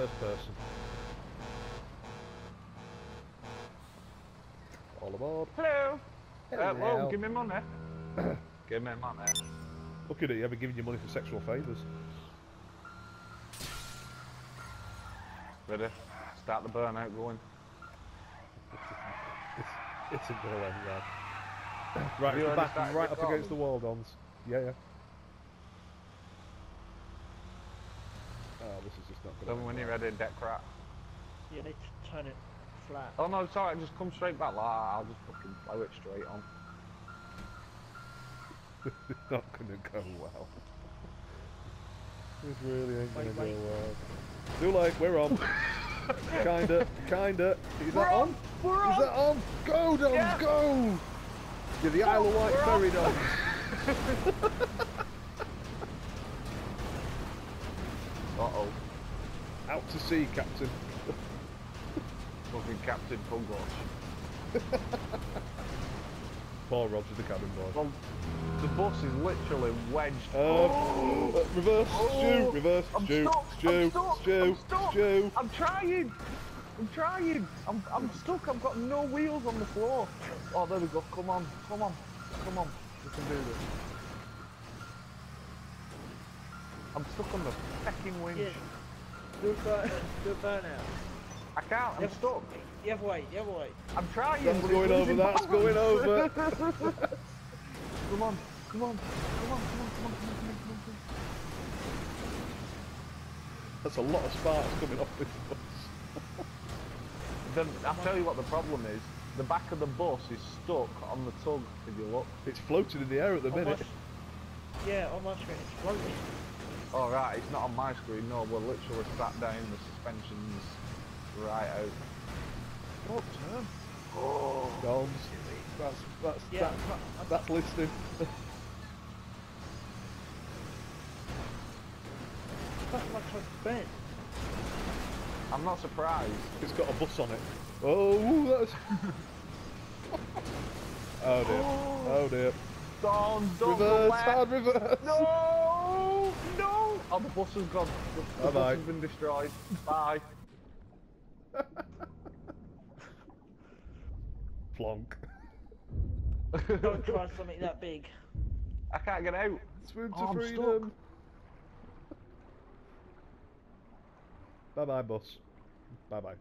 First person. All aboard. Hello. Uh, Hello. well, give me money. give me money. Look at it, you ever giving you money for sexual favours? Ready? Start the burnout going. It's a go end, lad. Right, you it's the already back, right your up against the wall, Dons. Yeah, yeah. Oh, this is just not Tell me going when you're ready, deck crap. You need to turn it flat. Oh no, it's alright, just come straight back like. I'll just fucking blow it straight on. it's not going to go well. This really ain't gonna wait. go well. Too late, we're on. kinda, kinda. Is that on? We're Is that on? Go, Dons, Yeah. go! You're the Isle of Wight ferry, on. Dons. Uh oh. Out to sea, Captain. Fucking Captain Pugwash. Poor Roger, the cabin boy. Well, the bus is literally wedged. Um, uh, reverse, Oh, stew, reverse, I'm stew, stuck, stew, I'm stuck, stew, I'm stuck. stew. I'm trying. I'm trying. I'm, I'm stuck. I've got no wheels on the floor. Oh, there we go. Come on. Come on. Come on. We can do this. I'm stuck on the fucking winch. Yeah. Do a burn, do a burnout. I can't, I'm yep. stuck. The other way, the other way. I'm trying. That's going over, that's going over. come on, come on, come on, come on, come on, come on, come on, come on. That's a lot of sparks coming off this bus. the, I'll tell you what the problem is. The back of the bus is stuck on the tug, if you look. It's floating in the air at the on minute. Yeah, on my screen, it's floating. All Oh, right, it's not on my screen. No, we're literally sat down. The suspension's right out. What turn. Oh. Dons. That's that's Yeah, that, I'm I'm that's listening. That's my truck bent. I'm not surprised. it's got a bus on it. Oh, that's. oh dear. Oh, oh dear. Don't, don't go Reverse, left. hard reverse. No, no. Oh, the bus has gone. The, the Bye-bye. bus has been destroyed. Bye. Plonk. Don't try something that big. I can't get out. Swim to Oh, I'm freedom. Bye bye, bus. Bye bye.